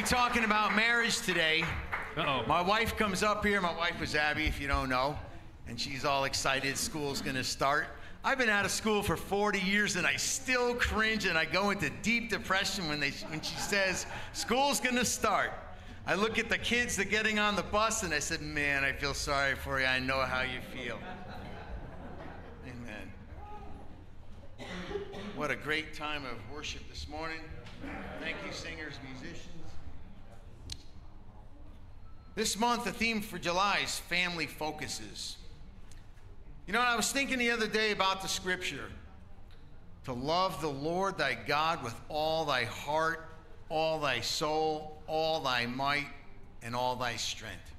be talking about marriage today. Uh-oh. My wife comes up here. My wife was Abby, if you don't know, and she's all excited. School's going to start. I've been out of school for 40 years, and I still cringe and I go into deep depression when they when she says school's going to start. I look at the kids that are getting on the bus, and I said, "Man, I feel sorry for you. I know how you feel." Amen. What a great time of worship this morning. Thank you, singers, musicians. This month, the theme for July is family focuses. You know, I was thinking the other day about the scripture to love the Lord thy God with all thy heart, all thy soul, all thy might, and all thy strength.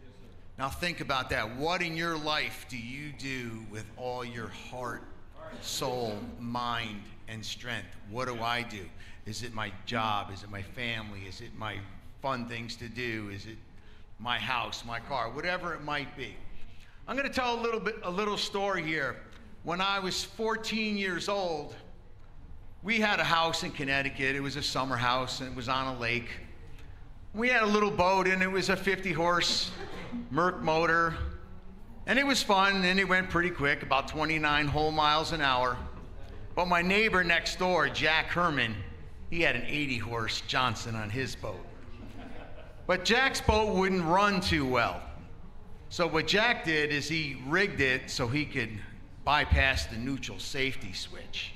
Now, think about that. What in your life do you do with all your heart, soul, mind, and strength? What do I do? Is it my job? Is it my family? Is it my fun things to do? Is it my house, my car, whatever it might be? I'm going to tell a little bit a little story here. When I was 14 years old, we had a house in Connecticut. It was a summer house and it was on a lake. We had a little boat and it was a 50 horse Merc motor. And it was fun and it went pretty quick, about 29 whole miles an hour. But my neighbor next door, Jack Herman, he had an 80 horse Johnson on his boat. But Jack's boat wouldn't run too well. So what Jack did is he rigged it so he could bypass the neutral safety switch.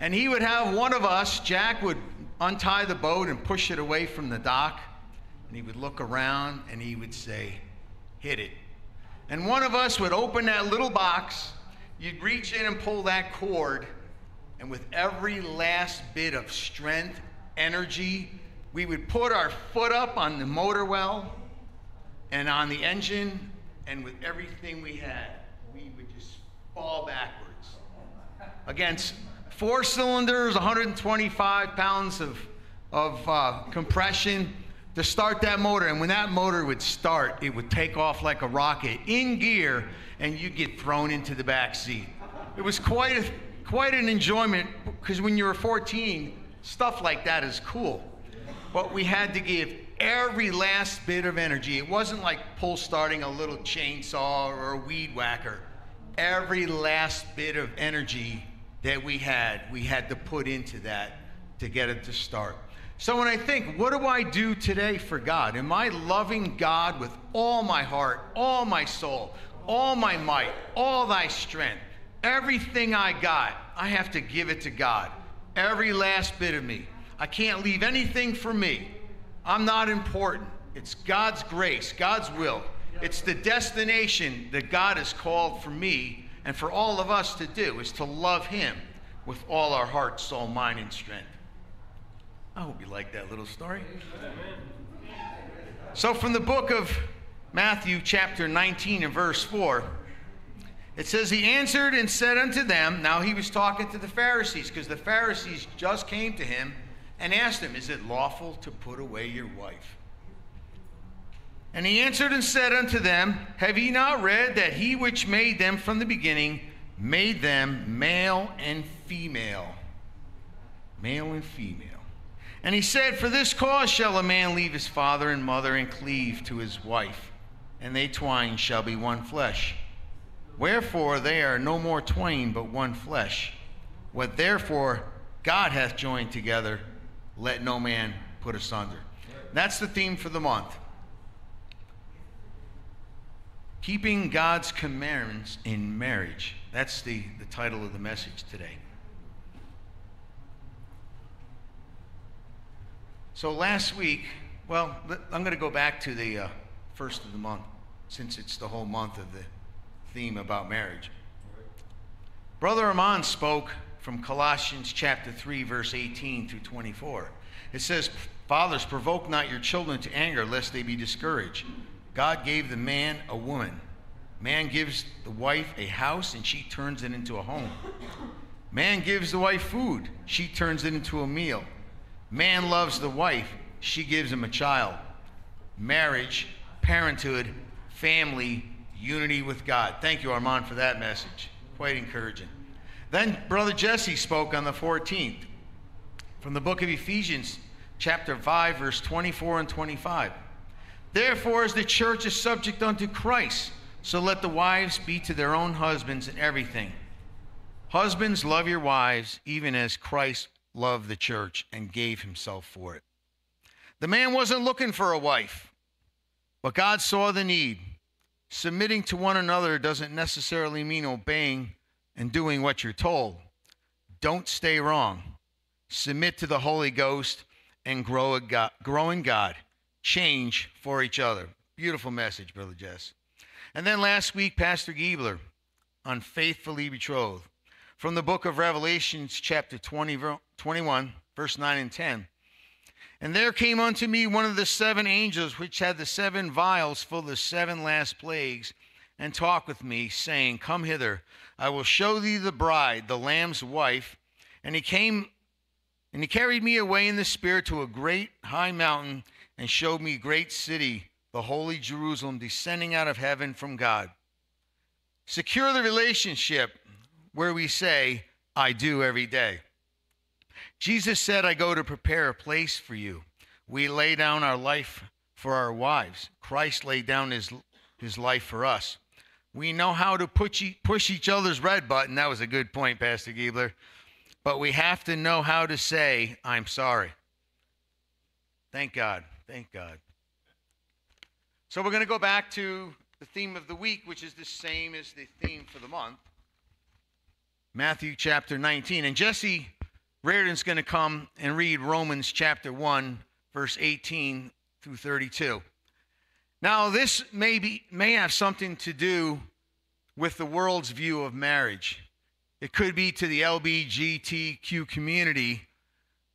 And he would have one of us, Jack would untie the boat and push it away from the dock. And he would look around and he would say, hit it. And one of us would open that little box, you'd reach in and pull that cord, and with every last bit of strength, energy, we would put our foot up on the motor well and on the engine, and with everything we had, we would just fall backwards. Against four cylinders, 125 pounds of, of uh, compression to start that motor. And when that motor would start, it would take off like a rocket in gear, and you'd get thrown into the back seat. It was quite, a, quite an enjoyment because when you were 14, stuff like that is cool. But we had to give every last bit of energy. It wasn't like pull starting a little chainsaw or a weed whacker. Every last bit of energy that we had, we had to put into that to get it to start. So when I think, what do I do today for God? Am I loving God with all my heart, all my soul, all my might, all thy strength? Everything I got, I have to give it to God. Every last bit of me. I can't leave anything for me. I'm not important. It's God's grace, God's will. It's the destination that God has called for me and for all of us to do is to love him with all our heart, soul, mind, and strength. I hope you like that little story. So, from the book of Matthew, chapter 19, and verse 4, it says, He answered and said unto them, Now he was talking to the Pharisees, because the Pharisees just came to him and asked him, Is it lawful to put away your wife? And he answered and said unto them, Have ye not read that he which made them from the beginning made them male and female? Male and female. And he said, For this cause shall a man leave his father and mother and cleave to his wife, and they twain shall be one flesh. Wherefore they are no more twain, but one flesh. What therefore God hath joined together, let no man put asunder. That's the theme for the month. Keeping God's commandments in marriage. That's the, the title of the message today. So last week, well, I'm going to go back to the uh, first of the month, since it's the whole month of the theme about marriage. Brother Armand spoke from Colossians chapter 3, verse 18 through 24. It says, Fathers, provoke not your children to anger, lest they be discouraged. God gave the man a woman. Man gives the wife a house, and she turns it into a home. Man gives the wife food, she turns it into a meal. Man loves the wife, she gives him a child. Marriage, parenthood, family, unity with God. Thank you, Armand, for that message. Quite encouraging. Then Brother Jesse spoke on the 14th from the book of Ephesians, chapter 5, verse 24 and 25. Therefore, as the church is subject unto Christ, so let the wives be to their own husbands in everything. Husbands, love your wives, even as Christ loved the church and gave himself for it. The man wasn't looking for a wife, but God saw the need. Submitting to one another doesn't necessarily mean obeying and doing what you're told. Don't stay wrong. Submit to the Holy Ghost and grow, God, grow in God. Change for each other. Beautiful message, Brother Jess. And then last week, Pastor Giebler on faithfully betrothed from the book of Revelations, chapter 20, 21, verse 9 and 10. And there came unto me one of the seven angels which had the seven vials full of the seven last plagues, and talk with me, saying, Come hither, I will show thee the bride, the Lamb's wife. And he came, and he carried me away in the spirit to a great high mountain, and showed me a great city, the holy Jerusalem, descending out of heaven from God. Secure the relationship where we say, I do every day. Jesus said, I go to prepare a place for you. We lay down our life for our wives. Christ laid down his, his life for us. We know how to push, each other's red button. That was a good point, Pastor Giebler. But we have to know how to say, I'm sorry. Thank God. Thank God. So we're going to go back to the theme of the week, which is the same as the theme for the month Matthew chapter 19. And Jesse Reardon's going to come and read Romans chapter 1, verse 18 through 32. Now, this may, be, may have something to do with the world's view of marriage. It could be to the LBGTQ community,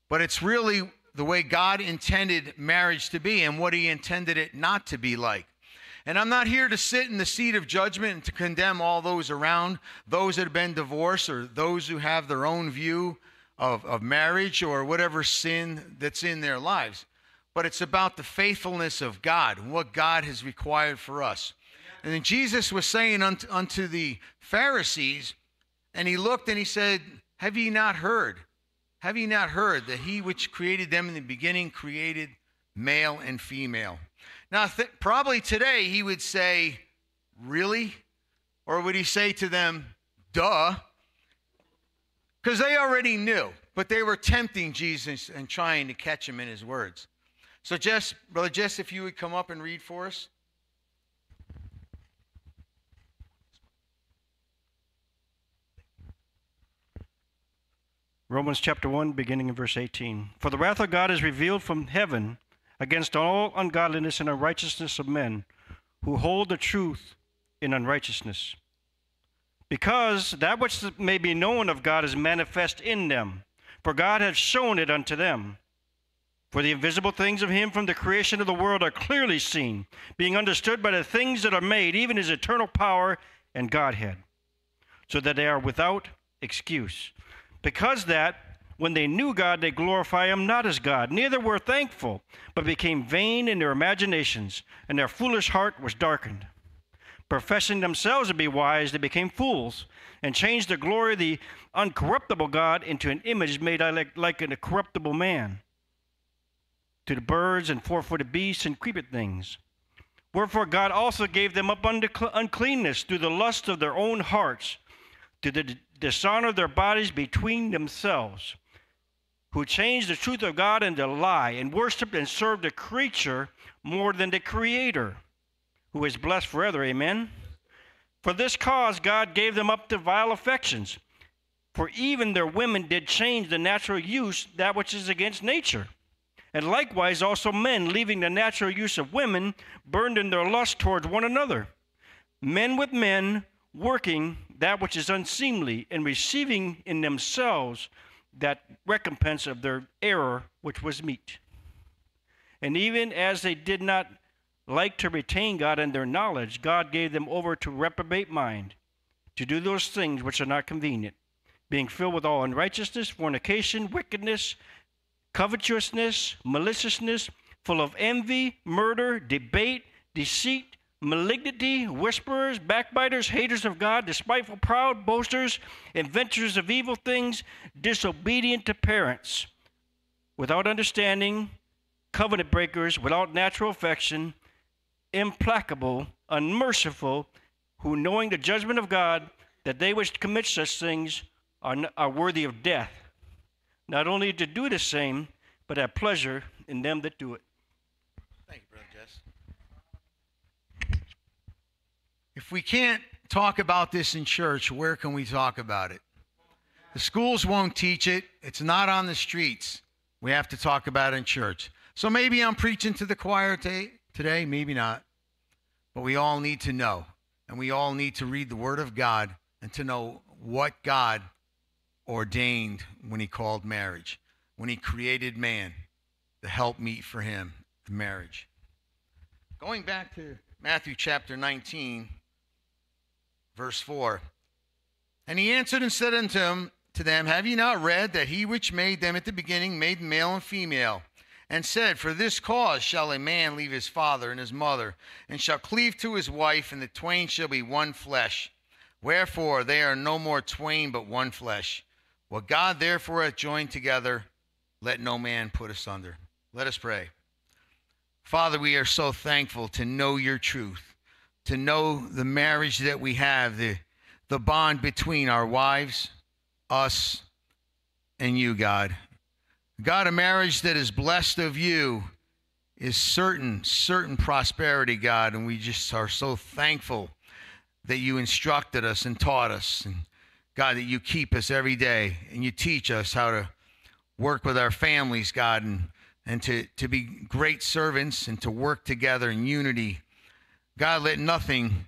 but it's really the way God intended marriage to be and what He intended it not to be like. And I'm not here to sit in the seat of judgment and to condemn all those around, those that have been divorced or those who have their own view of, of marriage or whatever sin that's in their lives. But it's about the faithfulness of God and what God has required for us. And then Jesus was saying unto, unto the Pharisees, and he looked and he said, Have ye not heard? Have ye not heard that he which created them in the beginning created male and female? Now, th- probably today he would say, Really? Or would he say to them, Duh? Because they already knew, but they were tempting Jesus and trying to catch him in his words. So, Jess, Brother Jess, if you would come up and read for us. Romans chapter 1, beginning in verse 18. For the wrath of God is revealed from heaven against all ungodliness and unrighteousness of men who hold the truth in unrighteousness because that which may be known of God is manifest in them, for God hath shown it unto them. For the invisible things of him from the creation of the world are clearly seen, being understood by the things that are made, even his eternal power and Godhead, so that they are without excuse. Because that, when they knew God, they glorify him not as God, neither were thankful, but became vain in their imaginations, and their foolish heart was darkened professing themselves to be wise, they became fools and changed the glory of the uncorruptible God into an image made like, an corruptible man, to the birds and four footed beasts and creeping things. Wherefore God also gave them up unto uncleanness through the lust of their own hearts, to the dishonor of their bodies between themselves, who changed the truth of God into lie, and worshiped and served the creature more than the Creator who is blessed forever. Amen. For this cause God gave them up to vile affections. For even their women did change the natural use that which is against nature. And likewise also men, leaving the natural use of women, burned in their lust towards one another. Men with men, working that which is unseemly, and receiving in themselves that recompense of their error which was meet. And even as they did not like to retain God in their knowledge, God gave them over to reprobate mind, to do those things which are not convenient, being filled with all unrighteousness, fornication, wickedness, covetousness, maliciousness, full of envy, murder, debate, deceit, malignity, whisperers, backbiters, haters of God, despiteful, proud, boasters, inventors of evil things, disobedient to parents, without understanding, covenant breakers without natural affection, implacable, unmerciful, who, knowing the judgment of God, that they which commit such things are, are worthy of death, not only to do the same, but have pleasure in them that do it. Thank you, Brother Jess. If we can't talk about this in church, where can we talk about it? The schools won't teach it, it's not on the streets. We have to talk about it in church. So maybe I'm preaching to the choir today, maybe not. But we all need to know, and we all need to read the Word of God and to know what God ordained when He called marriage, when He created man, the help meet for him, the marriage. Going back to Matthew chapter 19, verse 4. And he answered and said unto him, to them, Have ye not read that he which made them at the beginning made male and female? And said, For this cause shall a man leave his father and his mother, and shall cleave to his wife, and the twain shall be one flesh. Wherefore they are no more twain, but one flesh. What God therefore hath joined together, let no man put asunder. Let us pray. Father, we are so thankful to know your truth, to know the marriage that we have, the, the bond between our wives, us, and you, God. God, a marriage that is blessed of you is certain, certain prosperity, God, and we just are so thankful that you instructed us and taught us, and God, that you keep us every day and you teach us how to work with our families, God, and, and to, to be great servants and to work together in unity. God, let nothing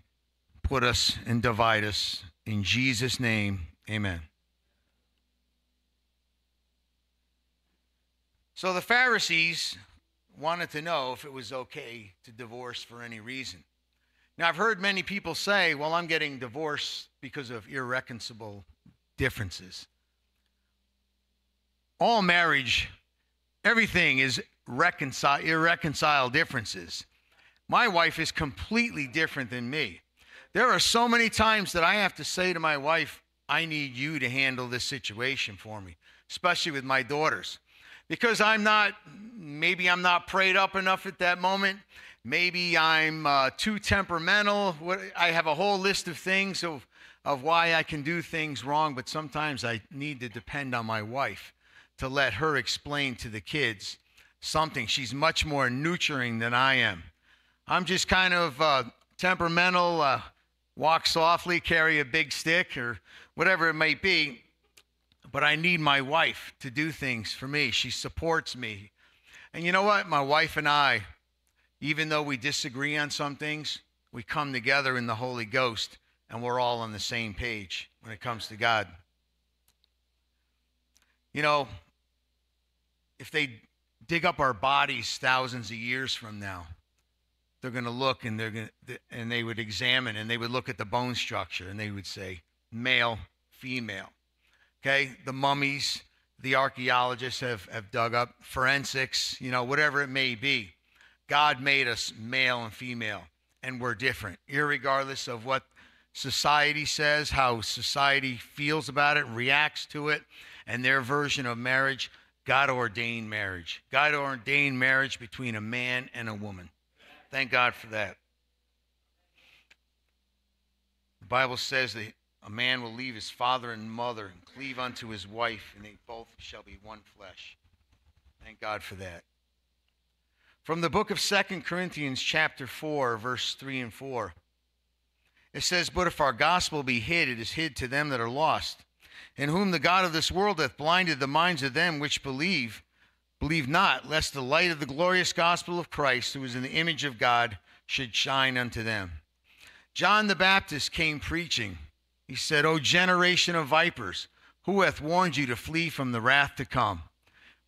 put us and divide us. In Jesus' name, amen. So the Pharisees wanted to know if it was okay to divorce for any reason. Now, I've heard many people say, well, I'm getting divorced because of irreconcilable differences. All marriage, everything is reconcile, irreconciled differences. My wife is completely different than me. There are so many times that I have to say to my wife, I need you to handle this situation for me, especially with my daughters because I'm not, maybe I'm not prayed up enough at that moment. Maybe I'm uh, too temperamental. I have a whole list of things of, of why I can do things wrong, but sometimes I need to depend on my wife to let her explain to the kids something. She's much more nurturing than I am. I'm just kind of uh, temperamental, uh, walk softly, carry a big stick, or whatever it might be but I need my wife to do things for me. She supports me. And you know what? My wife and I, even though we disagree on some things, we come together in the Holy Ghost and we're all on the same page when it comes to God. You know, if they dig up our bodies thousands of years from now, they're going to look and they're going to, and they would examine and they would look at the bone structure and they would say male, female. Okay, the mummies, the archaeologists have, have dug up, forensics, you know, whatever it may be. God made us male and female, and we're different, regardless of what society says, how society feels about it, reacts to it, and their version of marriage. God ordained marriage. God ordained marriage between a man and a woman. Thank God for that. The Bible says that a man will leave his father and mother and cleave unto his wife, and they both shall be one flesh. Thank God for that. From the book of Second Corinthians, chapter 4, verse 3 and 4, it says, But if our gospel be hid, it is hid to them that are lost, in whom the God of this world hath blinded the minds of them which believe. Believe not, lest the light of the glorious gospel of Christ, who is in the image of God, should shine unto them. John the Baptist came preaching he said, O generation of vipers, who hath warned you to flee from the wrath to come?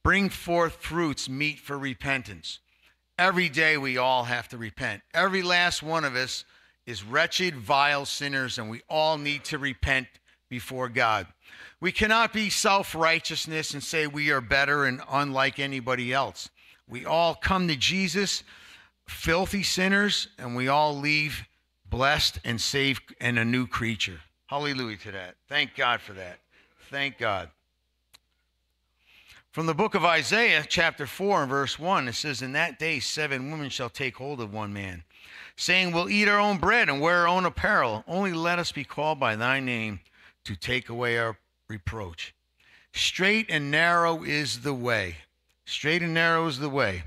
Bring forth fruits meet for repentance. Every day we all have to repent. Every last one of us is wretched, vile sinners, and we all need to repent before God. We cannot be self righteousness and say we are better and unlike anybody else. We all come to Jesus, filthy sinners, and we all leave blessed and saved and a new creature. Hallelujah to that. Thank God for that. Thank God. From the book of Isaiah, chapter 4, and verse 1, it says, In that day seven women shall take hold of one man, saying, We'll eat our own bread and wear our own apparel. Only let us be called by thy name to take away our reproach. Straight and narrow is the way. Straight and narrow is the way.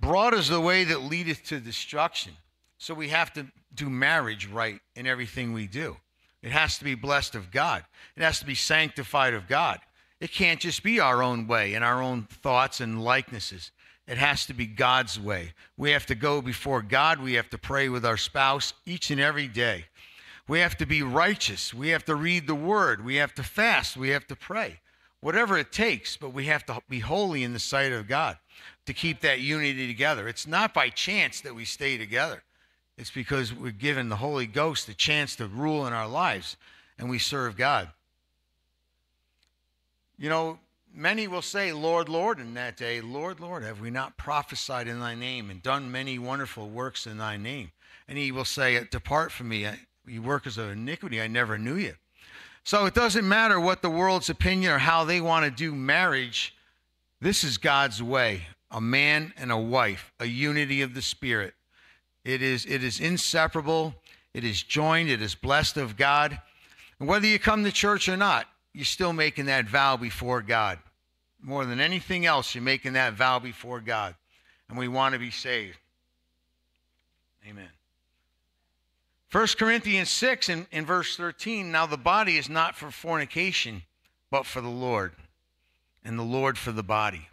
Broad is the way that leadeth to destruction. So we have to do marriage right in everything we do. It has to be blessed of God, it has to be sanctified of God. It can't just be our own way and our own thoughts and likenesses. It has to be God's way. We have to go before God. We have to pray with our spouse each and every day. We have to be righteous. We have to read the word. We have to fast. We have to pray. Whatever it takes, but we have to be holy in the sight of God to keep that unity together. It's not by chance that we stay together. It's because we're given the Holy Ghost the chance to rule in our lives and we serve God. You know, many will say, Lord, Lord, in that day, Lord, Lord, have we not prophesied in thy name and done many wonderful works in thy name? And he will say, Depart from me, you workers of iniquity, I never knew you. So it doesn't matter what the world's opinion or how they want to do marriage. This is God's way a man and a wife, a unity of the Spirit. It is, it is inseparable, it is joined, it is blessed of God. And whether you come to church or not, you're still making that vow before God. More than anything else, you're making that vow before God. And we want to be saved. Amen. 1 Corinthians 6 in, in verse 13 Now the body is not for fornication, but for the Lord, and the Lord for the body.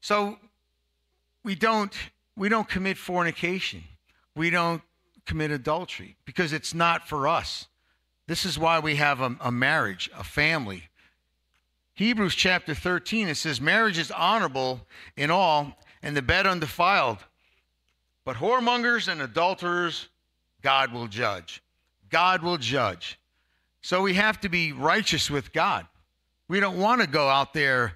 So we don't, we don't commit fornication. We don't commit adultery because it's not for us. This is why we have a, a marriage, a family. Hebrews chapter 13, it says, Marriage is honorable in all, and the bed undefiled. But whoremongers and adulterers, God will judge. God will judge. So we have to be righteous with God. We don't want to go out there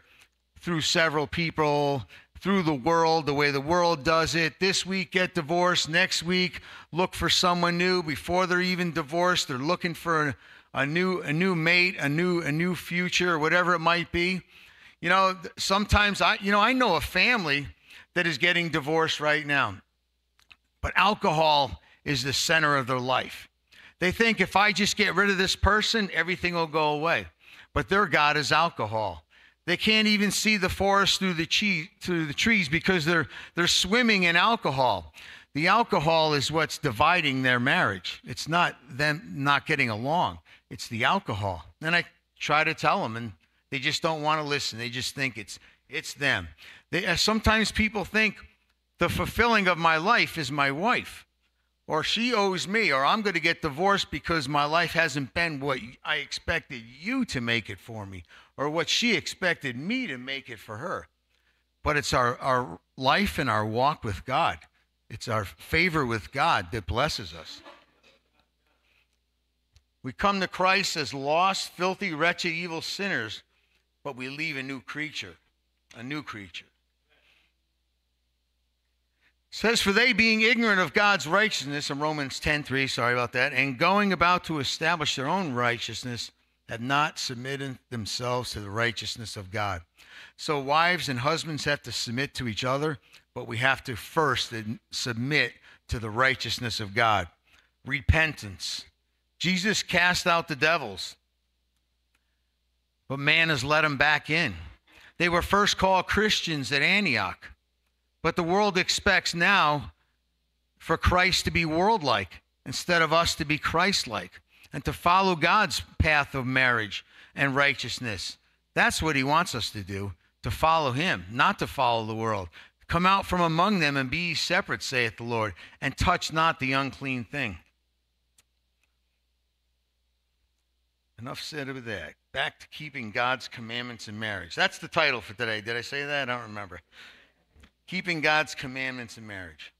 through several people through the world the way the world does it. This week, get divorced. Next week, look for someone new. Before they're even divorced, they're looking for a, a new a new mate, a new a new future, whatever it might be. You know, sometimes I you know I know a family that is getting divorced right now, but alcohol is the center of their life. They think if I just get rid of this person, everything will go away. But their God is alcohol. They can't even see the forest through the, che- through the trees because they're, they're swimming in alcohol. The alcohol is what's dividing their marriage. It's not them not getting along, it's the alcohol. And I try to tell them, and they just don't want to listen. They just think it's, it's them. They, uh, sometimes people think the fulfilling of my life is my wife, or she owes me, or I'm going to get divorced because my life hasn't been what I expected you to make it for me, or what she expected me to make it for her. But it's our, our life and our walk with God. It's our favor with God that blesses us. We come to Christ as lost, filthy, wretched, evil sinners, but we leave a new creature, a new creature. It says, For they being ignorant of God's righteousness, in Romans 10 3, sorry about that, and going about to establish their own righteousness, have not submitted themselves to the righteousness of God. So wives and husbands have to submit to each other, but we have to first submit to the righteousness of God. Repentance. Jesus cast out the devils, but man has let them back in. They were first called Christians at Antioch, but the world expects now for Christ to be world like instead of us to be Christ like and to follow God's path of marriage and righteousness. That's what he wants us to do, to follow him, not to follow the world. Come out from among them and be separate, saith the Lord, and touch not the unclean thing. Enough said of that. Back to keeping God's commandments in marriage. That's the title for today. Did I say that? I don't remember. Keeping God's commandments in marriage.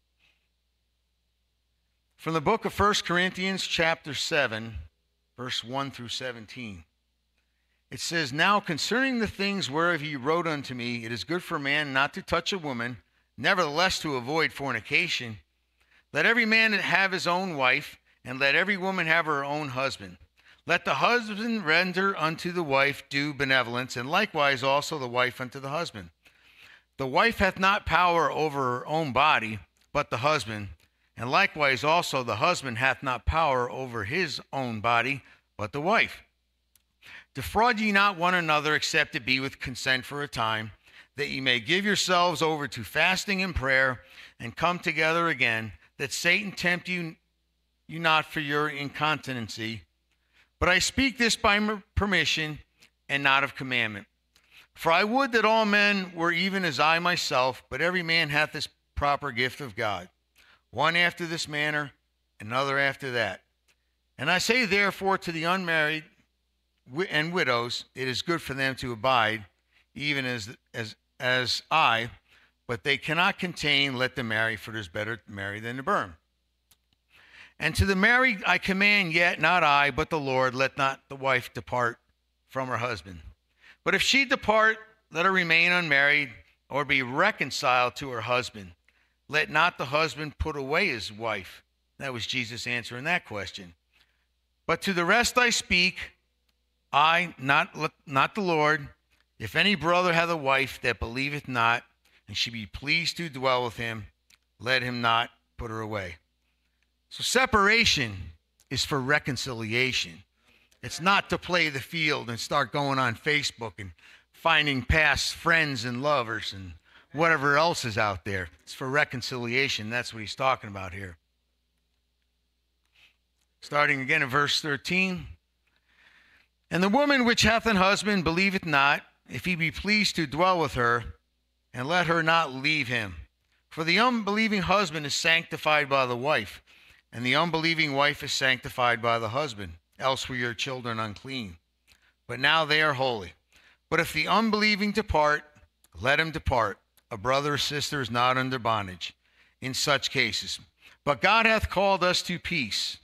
From the book of 1 Corinthians, chapter 7, verse 1 through 17. It says, Now concerning the things whereof ye wrote unto me, it is good for a man not to touch a woman, nevertheless to avoid fornication. Let every man have his own wife, and let every woman have her own husband. Let the husband render unto the wife due benevolence, and likewise also the wife unto the husband. The wife hath not power over her own body, but the husband, and likewise also the husband hath not power over his own body, but the wife. Defraud ye not one another, except it be with consent for a time, that ye may give yourselves over to fasting and prayer, and come together again, that Satan tempt you, you not for your incontinency. But I speak this by permission and not of commandment. For I would that all men were even as I myself, but every man hath his proper gift of God, one after this manner, another after that. And I say therefore to the unmarried and widows, it is good for them to abide, even as as as I, but they cannot contain, let them marry, for it is better to marry than to burn. And to the married I command, yet not I, but the Lord, let not the wife depart from her husband. But if she depart, let her remain unmarried or be reconciled to her husband. Let not the husband put away his wife. That was Jesus answering that question. But to the rest I speak, I, not, not the Lord. If any brother hath a wife that believeth not, and she be pleased to dwell with him, let him not put her away. So separation is for reconciliation. It's not to play the field and start going on Facebook and finding past friends and lovers and whatever else is out there. It's for reconciliation. That's what he's talking about here. Starting again in verse 13. And the woman which hath an husband believeth not, if he be pleased to dwell with her, and let her not leave him. For the unbelieving husband is sanctified by the wife and the unbelieving wife is sanctified by the husband, else were your children unclean. But now they are holy. But if the unbelieving depart, let him depart. A brother or sister is not under bondage in such cases. But God hath called us to peace.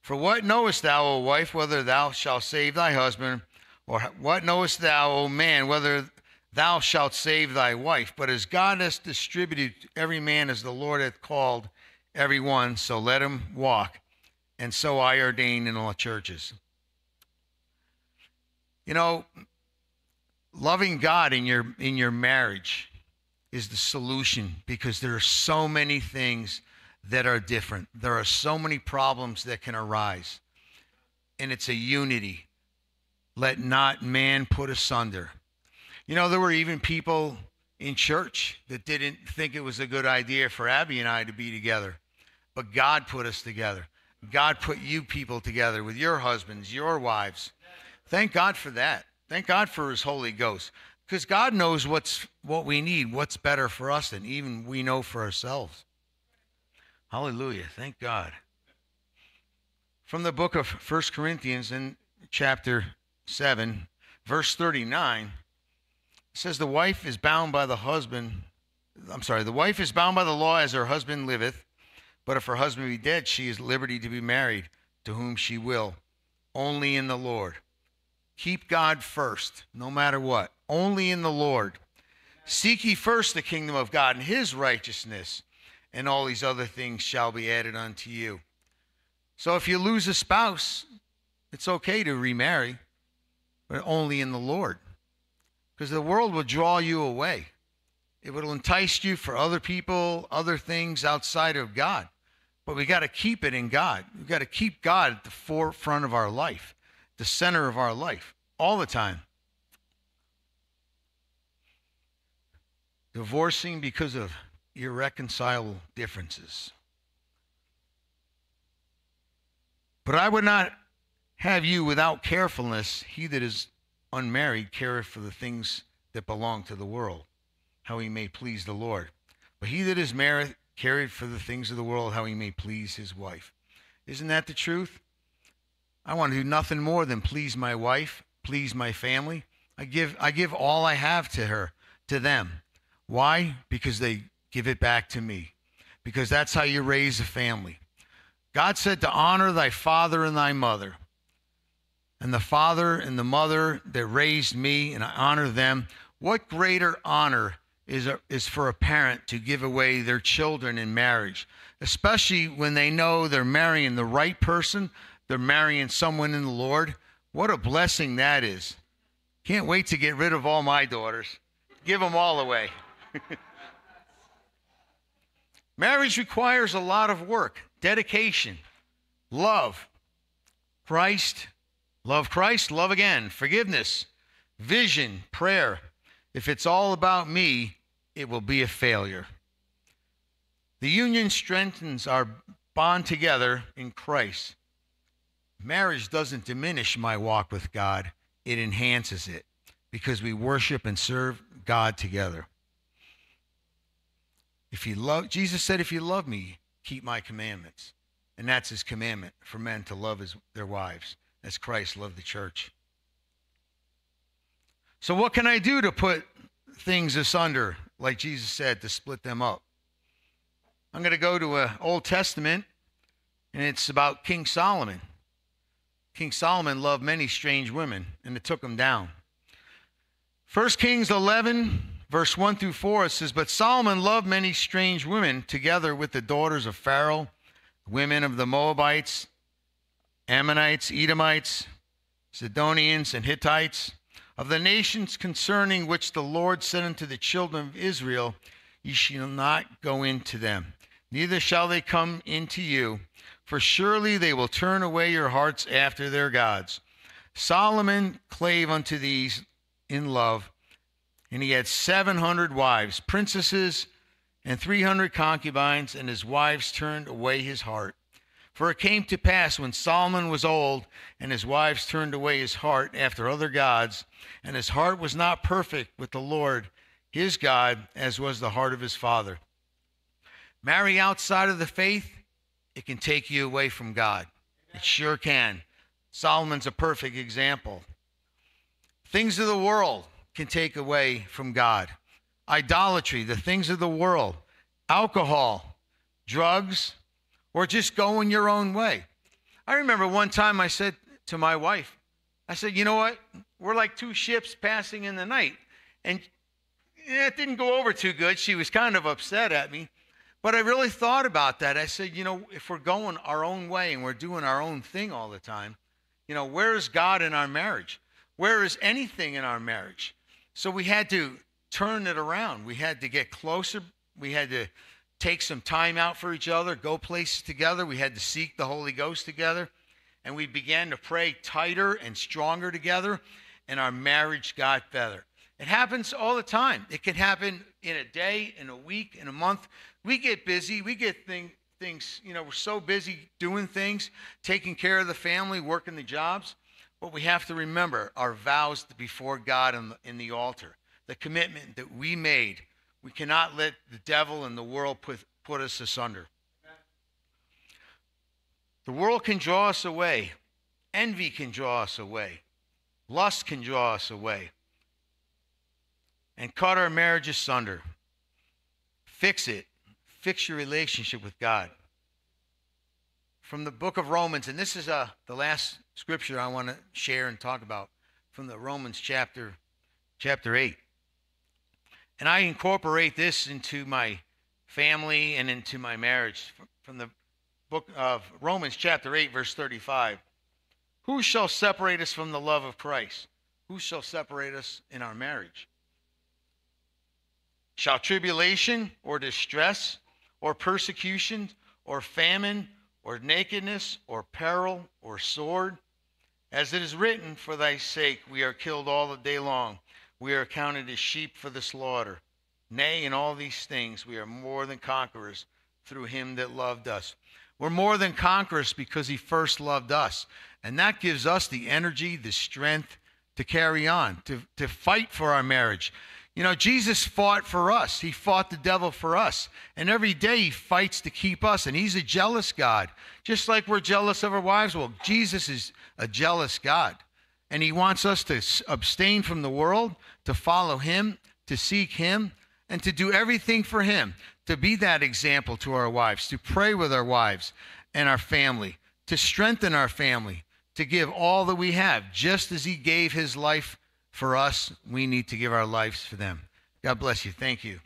For what knowest thou, O wife, whether thou shalt save thy husband? Or what knowest thou, O man, whether thou shalt save thy wife? But as God hath distributed every man as the Lord hath called, every one, so let him walk. And so I ordain in all churches. You know, loving God in your in your marriage is the solution because there are so many things that are different. There are so many problems that can arise. And it's a unity. Let not man put asunder. You know, there were even people in church that didn't think it was a good idea for Abby and I to be together. But God put us together. God put you people together with your husbands, your wives. Thank God for that. Thank God for his Holy Ghost. Because God knows what's what we need, what's better for us than even we know for ourselves. Hallelujah. Thank God. From the book of First Corinthians in chapter 7, verse 39, says the wife is bound by the husband. I'm sorry, the wife is bound by the law as her husband liveth. But if her husband be dead, she is liberty to be married to whom she will, only in the Lord. Keep God first, no matter what, only in the Lord. Seek ye first the kingdom of God and his righteousness, and all these other things shall be added unto you. So if you lose a spouse, it's okay to remarry, but only in the Lord. Because the world will draw you away. It will entice you for other people, other things outside of God. But we got to keep it in God. We've got to keep God at the forefront of our life, the center of our life, all the time. Divorcing because of irreconcilable differences. But I would not have you without carefulness. He that is unmarried careth for the things that belong to the world, how he may please the Lord. But he that is married carried for the things of the world, how he may please his wife. Isn't that the truth? I want to do nothing more than please my wife, please my family. I give, I give all I have to her, to them. Why? Because they give it back to me. Because that's how you raise a family. God said to honor thy father and thy mother. And the father and the mother that raised me, and I honor them. What greater honor is, a, is for a parent to give away their children in marriage, especially when they know they're marrying the right person, they're marrying someone in the Lord. What a blessing that is. Can't wait to get rid of all my daughters. Give them all away. Marriage requires a lot of work, dedication, love. Christ, love Christ, love again, forgiveness, vision, prayer. If it's all about me, it will be a failure. The union strengthens our bond together in Christ. Marriage doesn't diminish my walk with God, it enhances it because we worship and serve God together. If you love Jesus said if you love me, keep my commandments. And that's his commandment for men to love his, their wives as Christ loved the church. So what can I do to put things asunder like Jesus said to split them up? I'm going to go to an Old Testament and it's about King Solomon. King Solomon loved many strange women, and it took him down. 1 Kings 11, verse 1 through 4, it says, But Solomon loved many strange women, together with the daughters of Pharaoh, women of the Moabites, Ammonites, Edomites, Sidonians, and Hittites, of the nations concerning which the Lord said unto the children of Israel, Ye shall not go into them, neither shall they come into you for surely they will turn away your hearts after their gods. Solomon clave unto these in love, and he had 700 wives, princesses, and 300 concubines, and his wives turned away his heart. For it came to pass when Solomon was old, and his wives turned away his heart after other gods, and his heart was not perfect with the Lord his God, as was the heart of his father. Marry outside of the faith, it can take you away from God. It sure can. Solomon's a perfect example. Things of the world can take away from God. Idolatry, the things of the world, alcohol, drugs, or just going your own way. I remember one time I said to my wife, I said, you know what? We're like two ships passing in the night. And it didn't go over too good. She was kind of upset at me. But I really thought about that. I said, you know, if we're going our own way and we're doing our own thing all the time, you know, where is God in our marriage? Where is anything in our marriage? So we had to turn it around. We had to get closer. We had to take some time out for each other, go places together. We had to seek the Holy Ghost together. And we began to pray tighter and stronger together, and our marriage got better. It happens all the time. It can happen in a day, in a week, in a month we get busy. We get thing, things, you know, we're so busy doing things, taking care of the family, working the jobs. But we have to remember our vows before God in the, in the altar, the commitment that we made. We cannot let the devil and the world put, put us asunder. The world can draw us away. Envy can draw us away. Lust can draw us away. And cut our marriage asunder. Fix it fix your relationship with God. From the book of Romans, and this is uh, the last scripture I want to share and talk about from the Romans chapter, chapter 8. And I incorporate this into my family and into my marriage from the book of Romans, chapter 8, verse 35. Who shall separate us from the love of Christ? Who shall separate us in our marriage? Shall tribulation or distress or persecution, or famine, or nakedness, or peril, or sword. As it is written, For thy sake we are killed all the day long. We are counted as sheep for the slaughter. Nay, in all these things we are more than conquerors through him that loved us. We're more than conquerors because he first loved us. And that gives us the energy, the strength to carry on, to, to fight for our marriage. You know, Jesus fought for us. He fought the devil for us. And every day he fights to keep us. And he's a jealous God. Just like we're jealous of our wives. Well, Jesus is a jealous God. And he wants us to abstain from the world, to follow him, to seek him, and to do everything for him, to be that example to our wives, to pray with our wives and our family, to strengthen our family, to give all that we have, just as he gave his life for us, we need to give our lives for them. God bless you. Thank you.